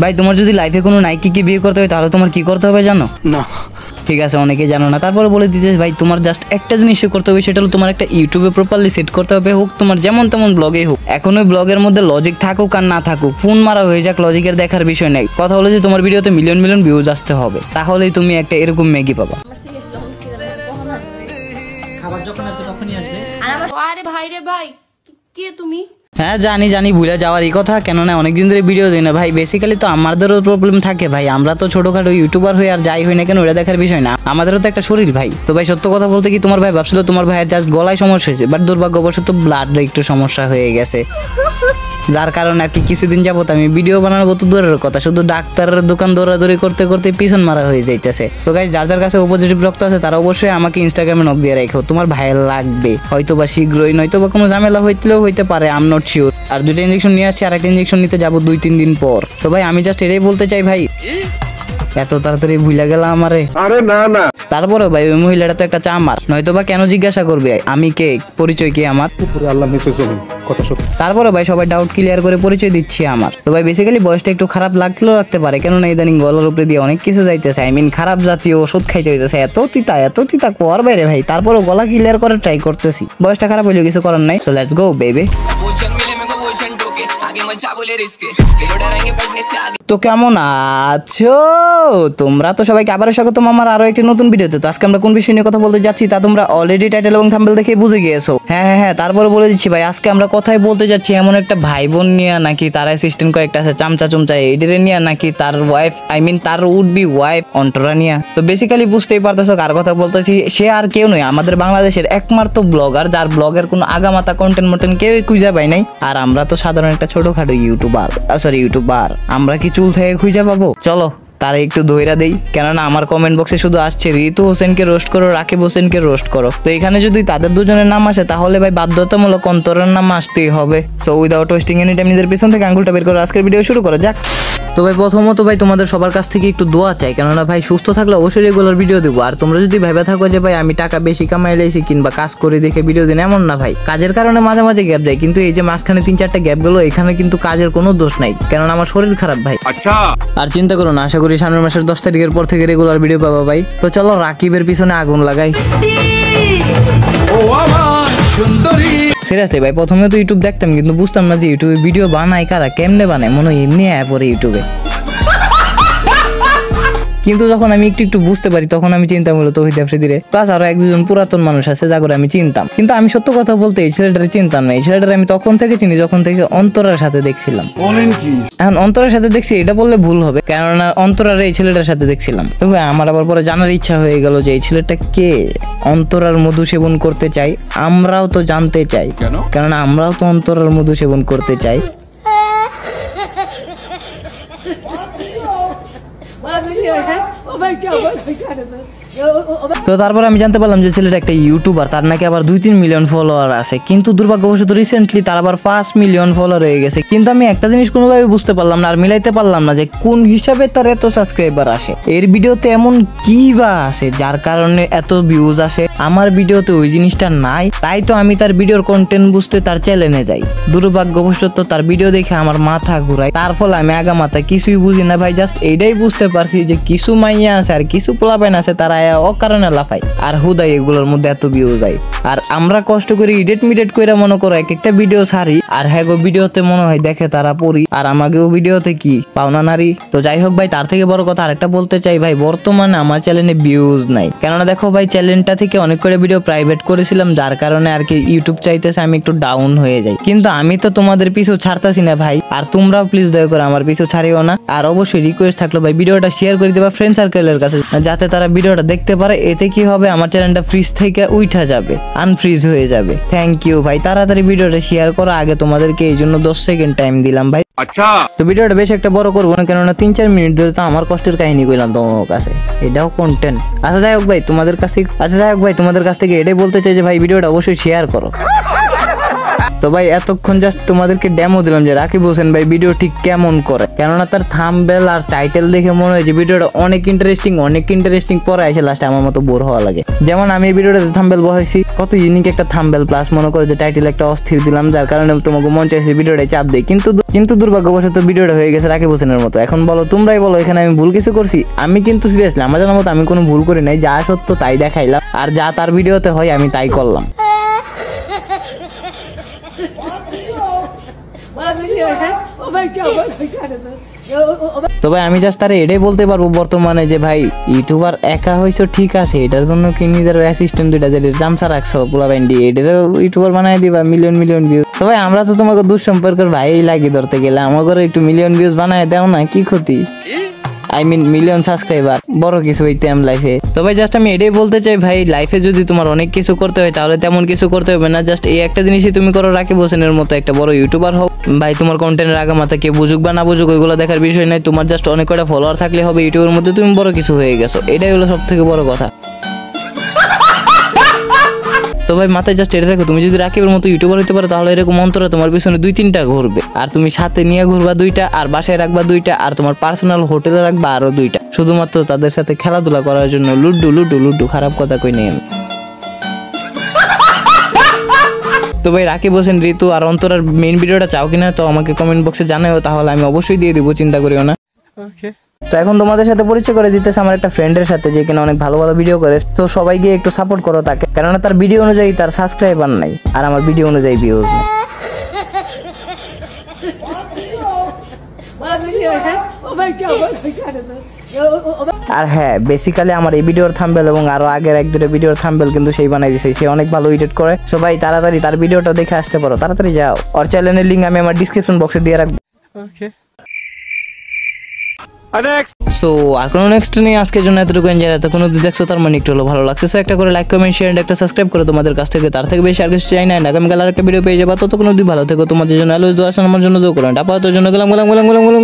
ভাই তোমার যদি লাইফে কোনো নাইকিকে বিয়ে করতে হয় তাহলে তোমার কি করতে হবে জানো? না। ঠিক আছে অনেকে জানো না। তারপরে বলে দিতে ভাই তোমার জাস্ট একটা জিনিস করতে হবে সেটা হলো তোমার একটা ইউটিউবে প্রপারলি সেট করতে হবে হোক তোমার যেমন তেমন ব্লগে হোক। এখন ওই ব্লগের মধ্যে লজিক থাকুক আর না থাকুক ফোন মারা হয়ে যাক লজিকের দেখার বিষয় নেই। কথা হলো যে তোমার ভিডিওতে মিলিয়ন মিলিয়ন ভিউজ আসতে হবে। তাহলেই তুমি একটা এরকম ম্যাগি পাবা। আরে ভাই রে ভাই কে তুমি? হ্যাঁ জানি জানি, ভুলে যাওয়ার এই কথা। কেননা অনেকদিন ধরে ভিডিও দিই না। ভাই বেসিক্যালি তো আমাদেরও প্রবলেম থাকে ভাই। আমরা তো ছোটখাটো ইউটিউবার হয়ে আর যাই হই না কেন ওরা দেখার বিষয় না। আমাদেরও তো একটা শরীর ভাই। তো ভাই, সত্য কথা বলতে কি তোমার ভাই ভাবছিল তোমার ভাইয়ের জাস্ট গলায় সমস্যা হয়েছে বাট দুর্ভাগ্যবশত ব্লাড একটু সমস্যা হয়ে গেছে। যার কারণে আর কি কিছুদিন যাবত আমি ভিডিও বানাবো তো দূরের কথা শুধু ডাক্তারের দোকান দৌড়াদৌড়ি করতে করতে পিছন মারা হয়ে যাইতেছে। তো গাইজ যার যার কাছে পজিটিভ রক্ত আছে তারা অবশ্যই আমাকে ইনস্টাগ্রামে নক দিয়ে রাখো। তোমার ভাইয়ের লাগবে। হয়তো বা শীঘ্রই নয়তো বা কোনো ঝামেলা হইতেও হইতে পারে আম নট শিওর আর দুটো ইঞ্জেকশন নিয়ে আসছি আর একটা ইঞ্জেকশন নিতে যাব দুই তিন দিন পর। তো ভাই আমি জাস্ট এটাই বলতে চাই ভাই। এত তাড়াতাড়ি ভুলে গেলাম আমারে। আরে না না। তারপরে ভাই ওই মহিলাটা তো একটা চামার। নয়তো বা কেন জিজ্ঞাসা করবে? আমি কে? পরিচয় কে আমার? আল্লাহ মেসেজ তারপরে ভাই সবাই ডাউট ক্লিয়ার করে পরিচয় দিচ্ছি আমার। তো ভাই বেসিক্যালি বয়সটা একটু খারাপ লাগলেও রাখতে পারে। কেননা ইদানিং গলার উপরে দিয়ে অনেক কিছু যাইতেছে। আই মিন খারাপ জাতীয় ওষুধ খাইতে হইতেছে। এত তিতা এত তিতা কর বাইরে ভাই। তারপরে গলা ক্লিয়ার করে ট্রাই করতেছি। বয়সটা খারাপ হইলেও কিছু করার নাই। সো লেটস গো বেবি তো কেমন আছো? তোমরা তো সবাইকে আবারও স্বাগতম আমার আরও একটি নতুন ভিডিওতে। তো আজকে আমরা কোন বিষয় নিয়ে কথা বলতে যাচ্ছি তা তোমরা অলরেডি টাইটেল এবং থাম্বেল দেখে বুঝে গিয়েছো। হ্যাঁ হ্যাঁ হ্যাঁ তারপরে বলে দিচ্ছি ভাই, আজকে আমরা কথাই বলতে যাচ্ছি এমন একটা ভাই বোন নিয়ে, নাকি তার অ্যাসিস্ট্যান্ট কয়েকটা আছে, চামচা চুমচা এডিরে নিয়ে, নাকি তার ওয়াইফ আই মিন তার উড বি ওয়াইফ অন্টরা নিয়ে। তো বেসিক্যালি বুঝতেই পারতেছো কার কথা বলতেছি, সে আর কেউ নয়, আমাদের বাংলাদেশের একমাত্র ব্লগার যার ব্লগের কোনো আগামাতা কন্টেন্ট মন্টেন্ট কেউই খুঁজে পাই নাই। আর আমরা তো সাধারণ একটা ছোটখাটো ইউটিউবার সরি ইউটিউবার। আমরা কি চুল থেকে খুঁজে পাবো? চলো, তারা একটু ধৈরা দেই। কেননা আমার কমেন্ট বক্সে শুধু আসছে, ঋতু হোসেনকে রোস্ট করো, রাকিব হোসেনকে রোস্ট করো। তো এখানে যদি তাদের দুজনের নাম আসে, তাহলে ভাই বাধ্যতামূলক অন্তরের নাম আসতেই হবে। So without wasting any time নিজের পিছন থেকে আঙ্গুলটা বের করে আজকের ভিডিও শুরু করা যাক। তো ভাই প্রথমত ভাই তোমাদের সবার কাছ থেকে একটু দোয়া চাই। কেননা ভাই সুস্থ থাকলে অবশ্যই রেগুলার ভিডিও দেবো। আর তোমরা যদি ভেবে থাকো যে ভাই আমি টাকা বেশি কামাই লাইছি কিংবা কাজ করে দেখে ভিডিও দিন এমন না ভাই। কাজের কারণে মাঝে মাঝে গ্যাপ যায়। কিন্তু এই যে মাঝখানে তিন চারটা গ্যাপ গেলো এখানে কিন্তু কাজের কোনো দোষ নাই। কেননা আমার শরীর খারাপ ভাই। আচ্ছা। আর চিন্তা করো না আশা করি সামনের মাসের দশ তারিখের পর থেকে রেগুলার ভিডিও পাবা ভাই। তো চলো রাকিবের পিছনে আগুন লাগাই। সিরিয়াসলি ভাই, প্রথমে তো ইউটিউব দেখতাম, কিন্তু বুঝতাম না যে ইউটিউবে ভিডিও বানায় কারা, কেমনে বানায়, মনে হয় এমনি অ্যাপ ইউটিউবে কিন্তু যখন আমি একটু একটু বুঝতে পারি তখন আমি চিন্তা মূলত তহিদ আফ্রিদিরে প্লাস আরও এক দুজন পুরাতন মানুষ আছে যা করে আমি চিনতাম। কিন্তু আমি সত্য কথা বলতে এই ছেলেটারে চিনতাম না। এই ছেলেটারে আমি তখন থেকে চিনি যখন থেকে অন্তরের সাথে দেখছিলাম। এখন অন্তরের সাথে দেখছি এটা বললে ভুল হবে। কেননা অন্তরার এই ছেলেটার সাথে দেখছিলাম। তবে আমার আবার পরে জানার ইচ্ছা হয়ে গেল যে এই ছেলেটা কে? অন্তরার মধু সেবন করতে চাই আমরাও তো জানতে চাই। কেন? কেননা আমরাও তো অন্তরার মধু সেবন করতে চাই। जो है वो मैं क्या बोला क्या सर তো তারপর আমি জানতে পারলাম যে ছেলেটা একটা ইউটিউবার তার নাকি আবার দুই তিন মিলিয়ন ফলোয়ার আছে। কিন্তু দুর্ভাগ্যবশত রিসেন্টলি তার আবার পাঁচ মিলিয়ন ফলোয়ার হয়ে গেছে। কিন্তু আমি একটা জিনিস কোনোভাবে বুঝতে পারলাম না আর মিলাইতে পারলাম না যে কোন হিসাবে তার এত সাবস্ক্রাইবার আসে। এর ভিডিওতে এমন কি বা আছে যার কারণে এত ভিউজ আসে? আমার ভিডিওতে ওই জিনিসটা নাই। তাই তো আমি তার ভিডিওর কন্টেন্ট বুঝতে তার চ্যানেলে যাই। দুর্ভাগ্যবশত তার ভিডিও দেখে আমার মাথা ঘুরায়। তার ফলে আমি আগা মাথা কিছুই বুঝি না ভাই জাস্ট এইটাই বুঝতে পারছি যে কিছু মাইয়া আছে আর কিছু পোলাপাইন আছে, তারা অকারণে লাফায়। আর হুদাই এগুলোর মধ্যে এত ভিউ যায় আর আমরা কষ্ট করে ইডিট মিডিট করে মনে করো এক একটা ভিডিও ছাড়ি, আর হ্যাঁ গো ভিডিওতে মনে হয় দেখে তারা পড়ি, আর আমাকেও ভিডিওতে কি? পাওনা নারী। তো যাই হোক ভাই, তার থেকে বড় কথা আরেকটা বলতে চাই ভাই, বর্তমানে আমার চ্যানেলে ভিউজ নাই। কেননা দেখো ভাই চ্যানেলটা থেকে অনেক করে ভিডিও প্রাইভেট করেছিলাম, যার কারণে আর কি ইউটিউব চাইতেছে আমি একটু ডাউন হয়ে যাই। কিন্তু আমি তো তোমাদের পিছু ছাড়তাছি না ভাই, আর তোমরাও প্লিজ দয়া করে আমার পিছু ছাড়িও না। আর অবশ্যই রিকোয়েস্ট থাকল ভাই ভিডিওটা শেয়ার করে দেবা ফ্রেন্ড সার্কেলের কাছে, যাতে তারা ভিডিওটা দেখতে পারে এতে কি হবে? আমার চ্যানেলটা ফ্রিজ থেকে উঠা যাবে আনফ্রিজ হয়ে যাবে। থ্যাংক ইউ ভাই। তাড়াতাড়ি ভিডিওটা শেয়ার করো আগে তোমাদেরকে এই জন্য দশ সেকেন্ড টাইম দিলাম ভাই। আচ্ছা। তো ভিডিওটা বেশ একটা বড় করব না কেননা তিন চার মিনিট ধরে তো আমার কষ্টের কাহিনী কইলাম তোমার কাছে। এটাও কন্টেন্ট আচ্ছা যাই হোক ভাই তোমাদের কাছে আচ্ছা যাই হোক ভাই তোমাদের কাছ থেকে এটাই বলতে চাই যে ভাই ভিডিওটা অবশ্যই শেয়ার করো। তো ভাই, এতক্ষণ জাস্ট তোমাদেরকে ডেমো দিলাম যে রাকিব হোসেন ভাই ভিডিও ঠিক কেমন করে। কেননা তার থাম্বেল আর টাইটেল দেখে মনে হয় যে ভিডিওটা অনেক ইন্টারেস্টিং অনেক ইন্টারেস্টিং পরে এসে লাস্টে আমার মতো বোর হওয়া লাগে। যেমন আমি এই ভিডিওটাতে থাম্বেল বসাইছি, কত ইউনিক একটা থাম্বেল প্লাস মনে করো যে টাইটেল একটা অস্থির দিলাম, যার কারণে তোমাকে মন চাইছে ভিডিওটাই চাপ দেয় কিন্তু কিন্তু দুর্ভাগ্যবশত ভিডিওটা হয়ে গেছে রাকিব হোসেনের মতো। এখন বলো, তোমরাই বলো, এখানে আমি ভুল কিছু করছি? আমি কিন্তু সিরিয়াসলি আমার জানার মতো আমি কোনো ভুল করি নাই, যা সত্য তাই দেখাইলাম, আর যা তার ভিডিওতে হয় আমি তাই করলাম। তবে আমি জাস্ট তারা এটাই বলতে পারব বর্তমানে যে ভাই ইউটিউবার একা হয়েছো ঠিক আছে, এটার জন্য কি নিজের অ্যাসিস্ট্যান্ট দুইটা যেটা জামসা রাখছো পোলা ব্যান্ডি এটারও ইউটিউবার বানাই দিবা মিলিয়ন মিলিয়ন ভিউ তবে আমরা তো তোমাকে দুঃসম্পর্কের ভাই লাগি ধরতে গেলে আমাকে একটু মিলিয়ন ভিউজ বানায় দাও না, কি ক্ষতি? আই মিন মিলিয়ন সাবস্ক্রাইবার বড় কিছু হইতে আমি লাইফে তবে জাস্ট আমি এটাই বলতে চাই, ভাই লাইফে যদি তোমার অনেক কিছু করতে হয়, তাহলে তেমন কিছু করতে হবে না। জাস্ট এই একটা জিনিসই তুমি করো, রাকিব হোসেনের মতো একটা বড় ইউটিউবার হোক ভাই, তোমার কন্টেন্টের আগে মাথা কে বুঝুক বা না বুঝুক, ওইগুলো দেখার বিষয় নাই। তোমার জাস্ট অনেক কটা ফলোয়ার থাকলে হবে, ইউটিউবের মধ্যে তুমি বড় কিছু হয়ে গেছো। এটাই হলো সব থেকে বড় কথা। ভাই, মাথায় জাস্ট এটা রাখো, তুমি যদি রাকিবের মতো ইউটিউবার হতে পারো, তাহলে এরকম অন্তরে তোমার পিছনে দুই, তিনটা ঘুরবে। আর তুমি সাথে নিয়ে ঘুরবা দুইটা, আর বাসায় রাখবা দুইটা, আর তোমার পার্সোনাল হোটেলে রাখবা আরও দুইটা। শুধুমাত্র তাদের সাথে খেলাধুলা করার জন্য লুড্ডু লুড্ডু লুড্ডু খারাপ কথা কই নেই তো ভাই, রাকিব হোসেন, ঋতু আর অন্তরার মেইন ভিডিওটা চাও কিনা, তো আমাকে কমেন্ট বক্সে জানাও তাহলে আমি অবশ্যই দিয়ে দিব, চিন্তা করিও না। তো এখন তোমাদের সাথে পরিচয় করে দিতেছে আমার একটা ফ্রেন্ডের সাথে যে কিনা অনেক ভালো ভালো ভিডিও করে। তো সবাই গিয়ে একটু সাপোর্ট করো তাকে। কেননা তার ভিডিও অনুযায়ী তার সাবস্ক্রাইবার নাই, আর আমার ভিডিও অনুযায়ী ভিউজ নেই। আর হ্যাঁ বেসিক্যালি আমার এই ভিডিওর থাম্বেল এবং আরও আগের এক দুটো ভিডিওর থাম্বেল কিন্তু সেই বানাই দিছে, সে অনেক ভালো এডিট করে। সো ভাই, তাড়াতাড়ি তার ভিডিওটা দেখে আসতে পারো, তাড়াতাড়ি যাও। ওর চ্যানেলের লিঙ্ক আমি আমার ডিসক্রিপশন বক্সে দিয়ে রাখব। সো আর কোনো নেক্সট নিয়ে আজকের জন্য এতটুকু এনজয় এতক্ষণ অব্দি দেখছ, তার মানে একটু হলো ভালো লাগছে। সো একটা করে লাইক কমেন্ট শেয়ার একটা সাবস্ক্রাইব করে তোমাদের কাছ থেকে। তার থেকে বেশি আর কিছু চাই না। আগামীকাল আর একটা ভিডিও পেয়ে যাবা। ততক্ষণ অব্দি ভালো থেকো। তোমাদের জন্য আলোচ দোয়া আমার জন্য দোয়া করেন আপাতত জন্য গেলাম গেলাম গেলাম গেলাম গেলাম।